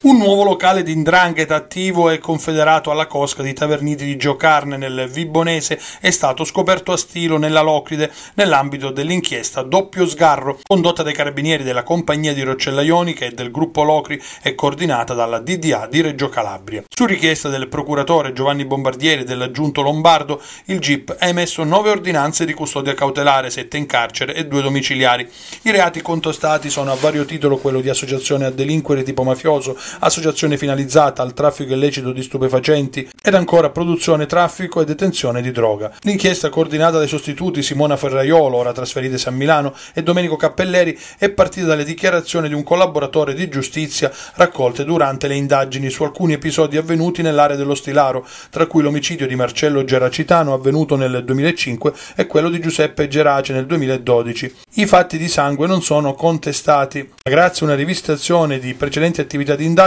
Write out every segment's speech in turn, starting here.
Un nuovo locale di indrangheta attivo e confederato alla cosca di Taverniti di Giocarne nel Vibonese è stato scoperto a stilo nella Locride nell'ambito dell'inchiesta Doppio Sgarro condotta dai carabinieri della compagnia di Roccella Ionica e del gruppo Locri e coordinata dalla DDA di Reggio Calabria. Su richiesta del procuratore Giovanni Bombardieri e dell'aggiunto Lombardo, il GIP ha emesso nove ordinanze di custodia cautelare, sette in carcere e due domiciliari. I reati contestati sono a vario titolo quello di associazione a delinquere tipo mafioso, associazione finalizzata al traffico illecito di stupefacenti ed ancora produzione, traffico e detenzione di droga. L'inchiesta coordinata dai sostituti Simona Ferraiolo, ora trasferitesi a Milano, e Domenico Cappelleri è partita dalle dichiarazioni di un collaboratore di giustizia raccolte durante le indagini su alcuni episodi avvenuti nell'area dello Stilaro, tra cui l'omicidio di Marcello Geracitano avvenuto nel 2005 e quello di Giuseppe Gerace nel 2012. I fatti di sangue non sono contestati. Grazie a una rivisitazione di precedenti attività di indagine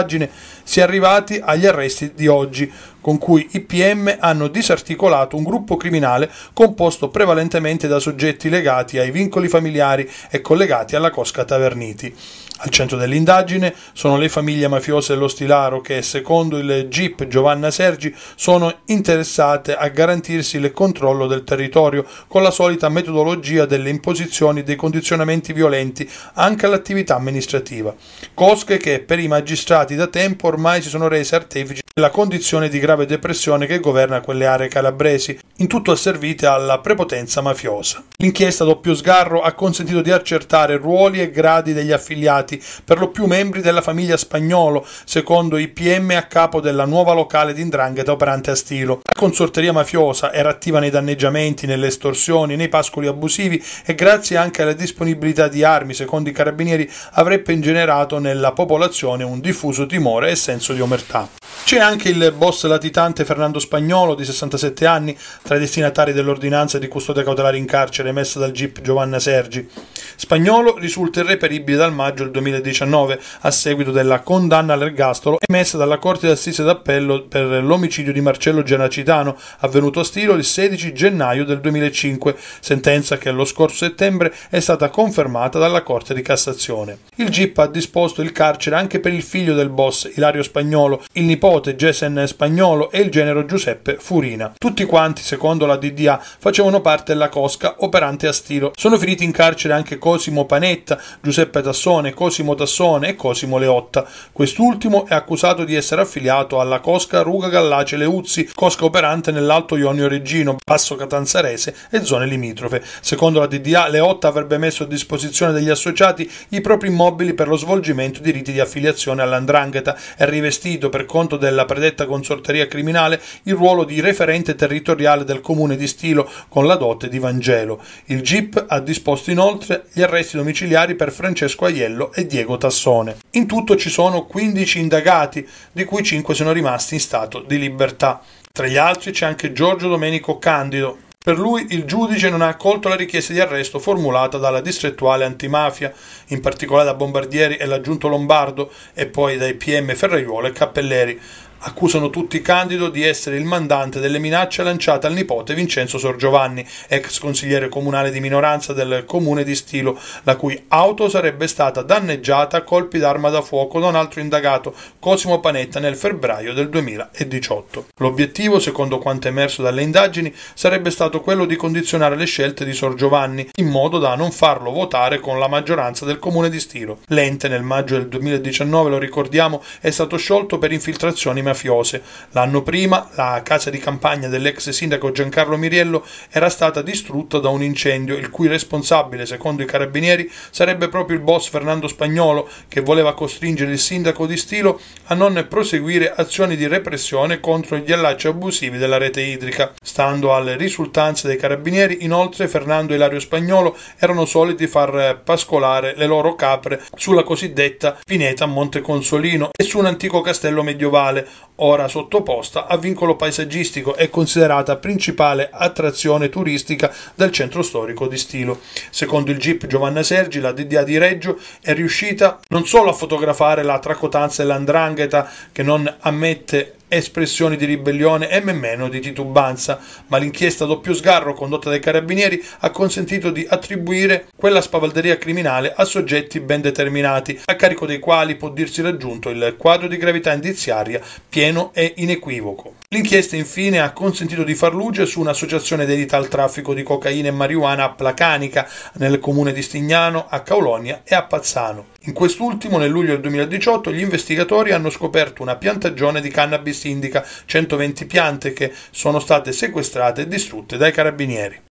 si è arrivati agli arresti di oggi, con cui i PM hanno disarticolato un gruppo criminale composto prevalentemente da soggetti legati ai vincoli familiari e collegati alla Cosca Taverniti. Al centro dell'indagine sono le famiglie mafiose dello Stilaro che, secondo il GIP Giovanna Sergi, sono interessate a garantirsi il controllo del territorio con la solita metodologia delle imposizioni dei condizionamenti violenti anche all'attività amministrativa. Cosche che per i magistrati da tempo ormai si sono rese artefici della condizione di grave depressione che governa quelle aree calabresi, in tutto asservite alla prepotenza mafiosa. L'inchiesta doppio sgarro ha consentito di accertare ruoli e gradi degli affiliati stati per lo più membri della famiglia Spagnolo, secondo i PM a capo della nuova locale di Indrangheta operante a Stilo. La consorteria mafiosa era attiva nei danneggiamenti, nelle estorsioni, nei pascoli abusivi e grazie anche alla disponibilità di armi, secondo i carabinieri, avrebbe ingenerato nella popolazione un diffuso timore e senso di omertà. C'è anche il boss latitante Fernando Spagnolo, di 67 anni, tra i destinatari dell'ordinanza di custodia cautelare in carcere emessa dal GIP Giovanna Sergi. Spagnolo risulta irreperibile dal maggio del 2019 a seguito della condanna all'ergastolo emessa dalla Corte d'Assise d'Appello per l'omicidio di Marcello Genacitano avvenuto a Stilo il 16 gennaio del 2005, sentenza che lo scorso settembre è stata confermata dalla Corte di Cassazione. Il GIP ha disposto il carcere anche per il figlio del boss Ilario Spagnolo, il nipote Jason Spagnolo e il genero Giuseppe Furina. Tutti quanti, secondo la DDA, facevano parte della cosca operante a Stilo. Sono finiti in carcere anche Cosimo Panetta, Giuseppe Tassone, Cosimo Tassone e Cosimo Leotta. Quest'ultimo è accusato di essere affiliato alla Cosca Ruga Gallace Leuzzi, cosca operante nell'Alto Ionio Reggino, Passo Catanzarese e zone limitrofe. Secondo la DDA, Leotta avrebbe messo a disposizione degli associati i propri immobili per lo svolgimento di riti di affiliazione all'andrangheta e rivestito per conto della predetta consorteria criminale il ruolo di referente territoriale del comune di Stilo con la dote di Vangelo. Il GIP ha disposto inoltre gli arresti domiciliari per Francesco Aiello e Diego Tassone. In tutto ci sono 15 indagati, di cui 5 sono rimasti in stato di libertà. Tra gli altri c'è anche Giorgio Domenico Candido. Per lui il giudice non ha accolto la richiesta di arresto formulata dalla distrettuale antimafia, in particolare da Bombardieri e l'aggiunto Lombardo e poi dai PM Ferraiuolo e Cappelleri, accusano tutti Candido di essere il mandante delle minacce lanciate al nipote Vincenzo Sorgiovanni, ex consigliere comunale di minoranza del comune di Stilo, la cui auto sarebbe stata danneggiata a colpi d'arma da fuoco da un altro indagato, Cosimo Panetta, nel febbraio del 2018. L'obiettivo, secondo quanto emerso dalle indagini, sarebbe stato quello di condizionare le scelte di Sorgiovanni in modo da non farlo votare con la maggioranza del comune di Stilo. L'ente nel maggio del 2019, lo ricordiamo, è stato sciolto per infiltrazioni mafiose. L'anno prima la casa di campagna dell'ex sindaco Giancarlo Miriello era stata distrutta da un incendio, il cui responsabile, secondo i carabinieri, sarebbe proprio il boss Fernando Spagnolo, che voleva costringere il sindaco di Stilo a non proseguire azioni di repressione contro gli allacci abusivi della rete idrica. Stando alle risultanze dei carabinieri, inoltre Fernando e Ilario Spagnolo erano soliti far pascolare le loro capre sulla cosiddetta pineta Monte Consolino e su un antico castello medievale, ora sottoposta a vincolo paesaggistico e considerata principale attrazione turistica del centro storico di Stilo. Secondo il GIP Giovanna Sergi, la DDA di Reggio è riuscita non solo a fotografare la tracotanza e l'andrangheta che non ammette espressioni di ribellione e nemmeno di titubanza, ma l'inchiesta a doppio sgarro condotta dai carabinieri ha consentito di attribuire quella spavalderia criminale a soggetti ben determinati, a carico dei quali può dirsi raggiunto il quadro di gravità indiziaria pieno e inequivoco. L'inchiesta infine ha consentito di far luce su un'associazione dedita al traffico di cocaina e marijuana a Placanica, nel comune di Stignano, a Caulonia e a Pazzano. In quest'ultimo, nel luglio del 2018, gli investigatori hanno scoperto una piantagione di cannabis indica, 120 piante che sono state sequestrate e distrutte dai carabinieri.